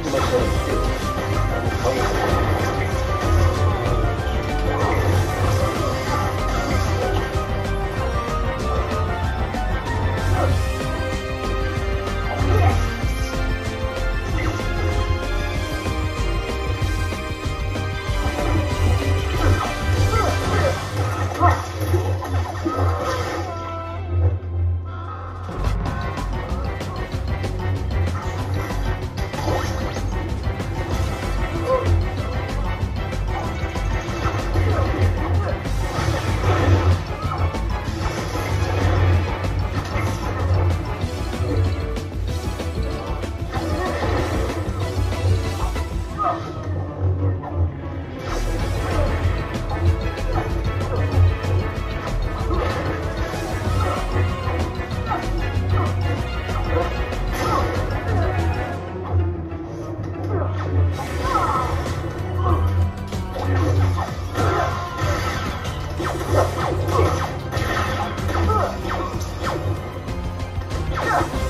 muito bacana. America.